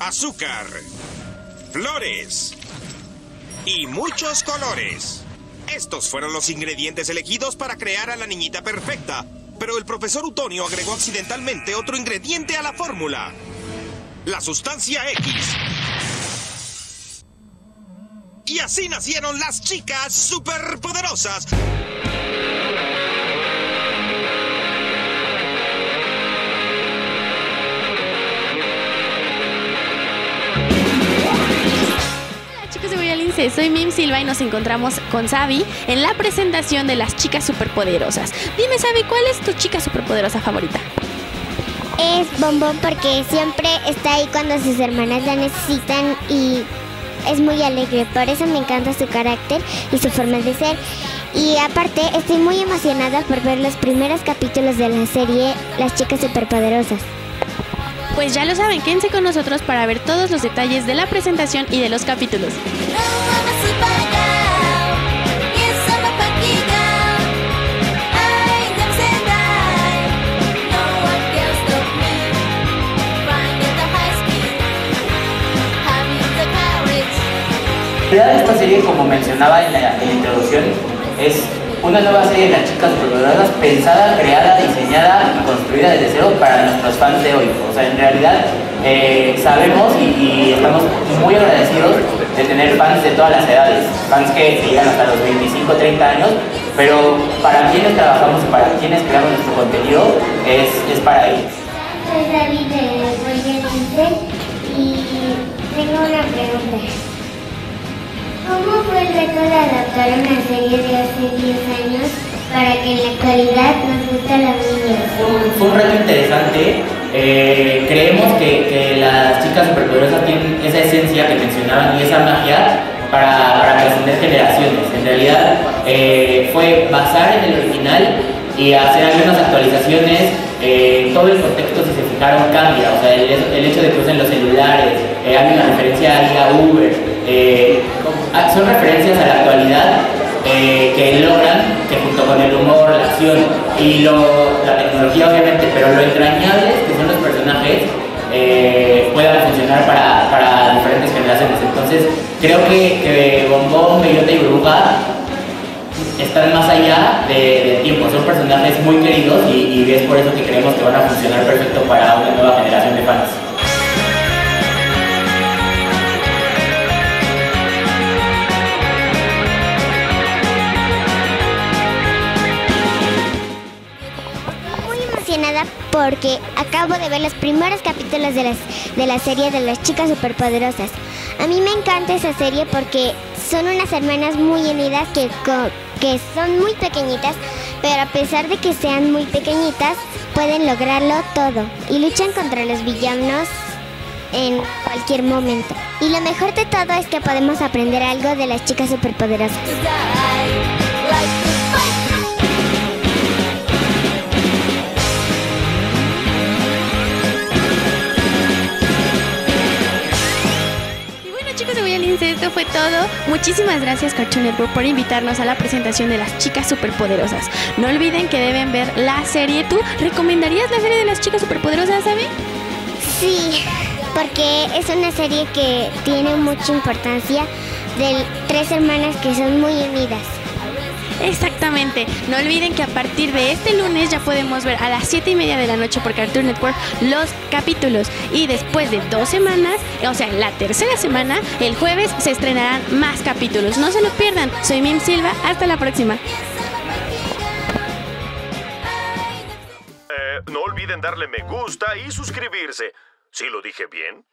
azúcar, flores y muchos colores. Estos fueron los ingredientes elegidos para crear a la niñita perfecta, pero el profesor Utonio agregó accidentalmente otro ingrediente a la fórmula. La sustancia X. Y así nacieron las chicas superpoderosas. Soy Mim Silva y nos encontramos con Sabi en la presentación de las chicas superpoderosas. Dime Sabi, ¿cuál es tu chica superpoderosa favorita? Es bombón porque siempre está ahí cuando sus hermanas la necesitan y es muy alegre. Por eso me encanta su carácter y su forma de ser. Y aparte estoy muy emocionada por ver los primeros capítulos de la serie Las chicas superpoderosas. Pues ya lo saben, quédense con nosotros para ver todos los detalles de la presentación y de los capítulos. Realidad esta serie, como mencionaba en la introducción, es una nueva serie de las chicas superpoderosas pensada, creada, diseñada y construida desde cero para nuestros fans de hoy. O sea, en realidad eh, sabemos y, estamos muy agradecidos de tener fans de todas las edades, fans que llegan hasta los 25, 30 años, pero para quienes trabajamos y para quienes creamos nuestro contenido es, es para ellos. Soy David de y tengo una pregunta. ¿Cómo fue el reto de adaptar una serie de hace 10 años para que en la actualidad nos guste a las niñas? Fue fue un reto interesante. Eh, creemos que, que las chicas superpoderosas tienen esa esencia que mencionaban y esa magia para, para trascender generaciones. En realidad eh, fue basar en el original y hacer algunas actualizaciones. Eh, todo el contexto, si se fijaron, cambia. O sea, el, hecho de que usen los celulares, eh, hay una referencia a Uber. eh, ah, son referencias a la actualidad eh, que logran que junto con el humor, la acción y lo- la tecnología obviamente, pero lo entrañables que son los personajes, puedan funcionar para, para diferentes generaciones. Entonces creo que, que Bombón, Bellota y Burbuja están más allá de, del tiempo, son personajes muy queridos y, es por eso que creemos que van a funcionar perfecto para una nueva generación de fans. muy emocionada porque acabo de ver los primeros capítulos de, las, de la serie de las chicas superpoderosas. A mí me encanta esa serie porque son unas hermanas muy unidas que, que son muy pequeñitas, pero a pesar de que sean muy pequeñitas, pueden lograrlo todo y luchan contra los villanos en cualquier momento. Y lo mejor de todo es que podemos aprender algo de las chicas superpoderosas. Boyalince, esto fue todo. Muchísimas gracias Cartoon Network por invitarnos a la presentación de las chicas superpoderosas. No olviden que deben ver la serie. ¿Tú recomendarías la serie de las chicas superpoderosas, Sabi? Sí, porque es una serie que tiene mucha importancia de tres hermanas que son muy unidas. Exactamente. No olviden que a partir de este lunes ya podemos ver a las 7 y media de la noche por Cartoon Network los capítulos. Y después de dos semanas, o sea, la tercera semana, el jueves se estrenarán más capítulos. No se lo pierdan. Soy Mim Silva. Hasta la próxima. Eh, no olviden darle me gusta y suscribirse. ¿Sí lo dije bien?